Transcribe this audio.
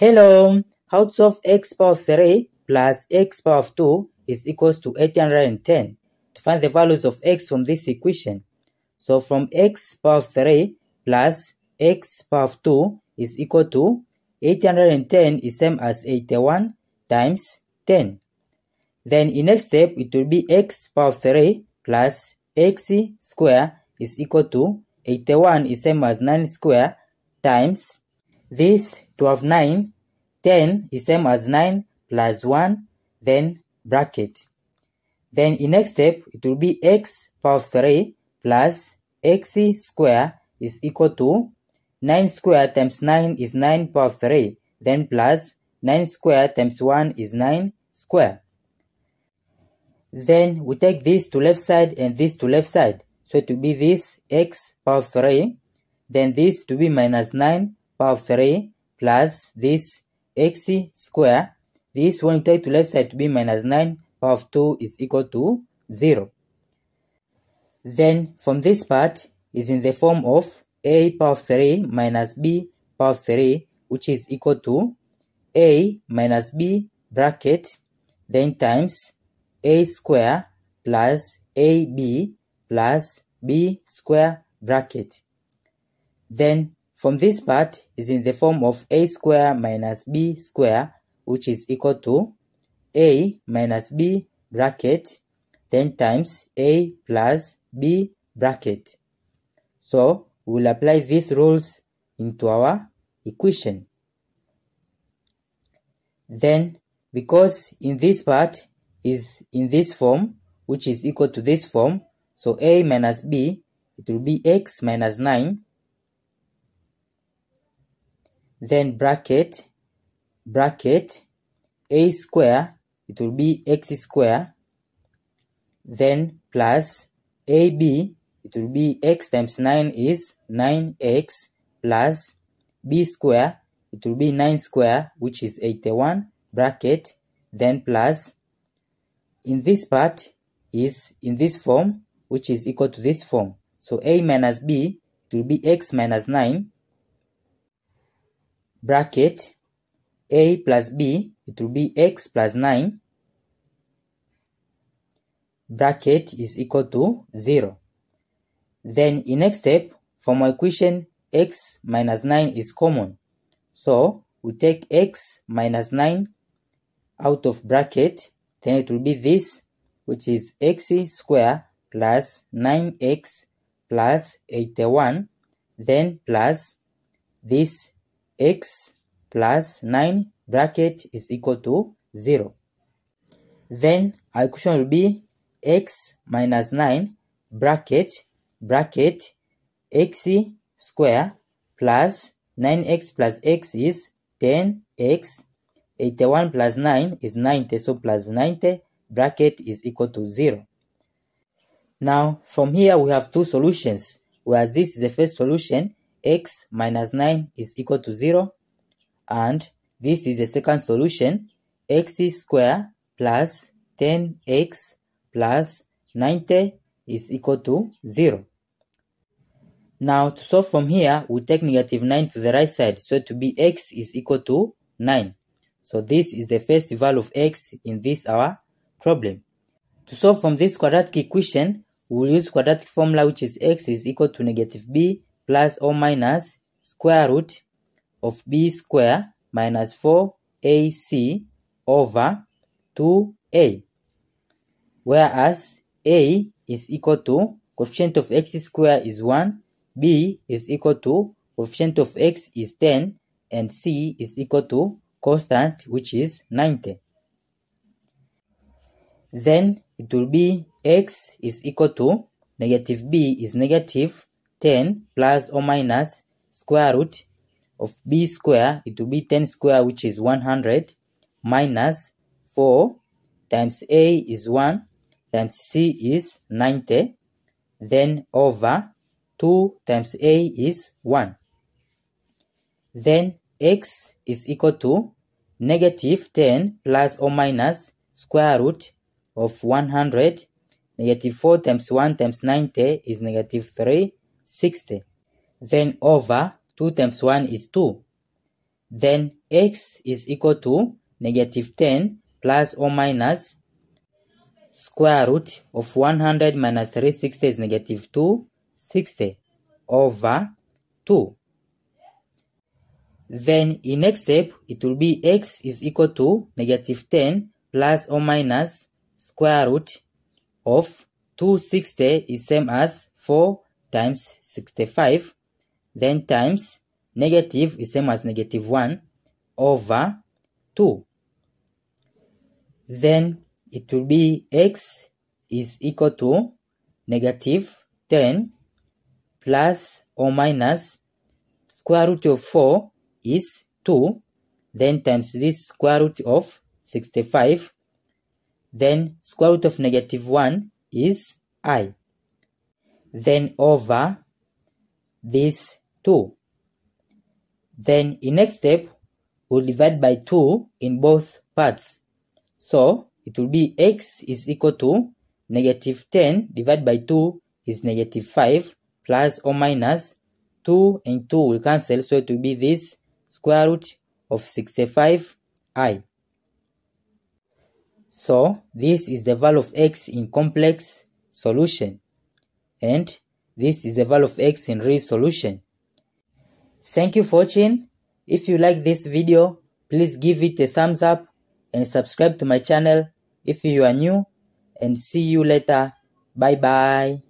Hello, how to solve x power 3 plus x power of 2 is equals to 810. To find the values of x from this equation. So from x power 3 plus x power of 2 is equal to 810 is same as 81 times 10. Then in next step it will be x power 3 plus x square is equal to 81 is same as 9 square times this 12 9 10 is same as 9 plus 1 then bracket. Then in next step it will be x power 3 plus x square is equal to 9 square times 9 is 9 power 3 then plus 9 square times 1 is 9 square. Then we take this to left side and this to left side. So to be this x power 3 then this to be minus 9 power of 3 plus this x square. This when you take to left side to be minus 9 power of 2 is equal to 0. Then from this part is in the form of a power of 3 minus b power of 3 which is equal to a minus b bracket then times a square plus ab plus b square bracket. Then from this part is in the form of a square minus b square which is equal to a minus b bracket then times a plus b bracket. So we'll apply these rules into our equation. Then because in this part is in this form which is equal to this form so a minus b it will be x minus 9 then bracket bracket a square it will be x square then plus ab it will be x times 9 is 9x plus b square it will be 9 square which is 81 bracket then plus. In this part is in this form which is equal to this form. So a minus b it will be x minus 9 bracket a plus b, it will be x plus 9 bracket is equal to 0. Then in next step, for my equation, x minus 9 is common. So we take x minus 9 out of bracket, then it will be this, which is x square plus 9x plus 81, then plus this x plus 9 bracket is equal to 0. Then our equation will be x minus 9 bracket bracket x square plus 9x plus x is 10x 81 plus 9 is 90 so plus 90 bracket is equal to 0 now from here we have two solutions. Whereas this is the first solution x minus 9 is equal to 0 and this is the second solution x square plus 10x plus 90 is equal to 0. Now to solve from here, we take negative 9 to the right side, so to be x is equal to 9. So this is the first value of x in this our problem. To solve from this quadratic equation, we will use quadratic formula which is x is equal to negative b plus or minus square root of b square minus 4ac over 2a. Whereas a is equal to coefficient of x square is 1, b is equal to coefficient of x is 10, and c is equal to constant which is 90. Then it will be x is equal to negative b is negative 10 plus or minus square root of b square, it will be 10 square which is 100 minus 4 times a is 1 times c is 90 then over 2 times a is 1. Then x is equal to negative 10 plus or minus square root of 100 negative 4 times 1 times 90 is negative 3 60. Then over 2 times 1 is 2. then x is equal to negative 10 plus or minus square root of 100 minus 360 is negative 260 over 2. Then in next step, it will be x is equal to negative 10 plus or minus square root of 260 is same as 4 times 65 then times negative is same as negative 1 over 2 then it will be x is equal to negative 10 plus or minus square root of 4 is 2 then times this square root of 65 then square root of negative 1 is i then over this 2 then in next step we'll divide by 2 in both parts. So it will be x is equal to negative 10 divided by 2 is negative 5 plus or minus 2 and 2 will cancel. So it will be this square root of 65i. So this is the value of x in complex solution and this is the value of x in real solution. Thank you for watching. If you like this video, please give it a thumbs up and subscribe to my channel if you are new and see you later. Bye bye.